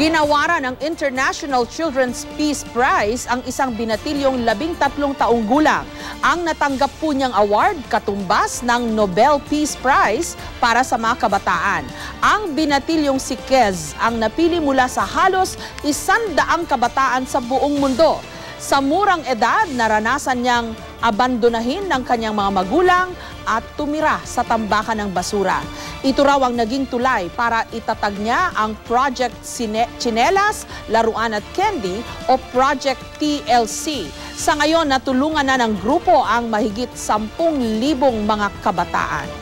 Ginawaran ng International Children's Peace Prize ang isang binatilyong labing tatlong taong gulang. Ang natanggap po niyang award katumbas ng Nobel Peace Prize para sa mga kabataan. Ang binatilyong si Kez ang napili mula sa halos isandaang kabataan sa buong mundo. Sa murang edad, naranasan niyang abandonahin ng kanyang mga magulang at tumira sa tambakan ng basura. Ito raw ang naging tulay para itatag niya ang Project Cine Chinelas, Laruan at Candy o Project TLC. Sa ngayon, natulungan na ng grupo ang mahigit 10,000 mga kabataan.